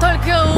только